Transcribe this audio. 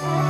Bye.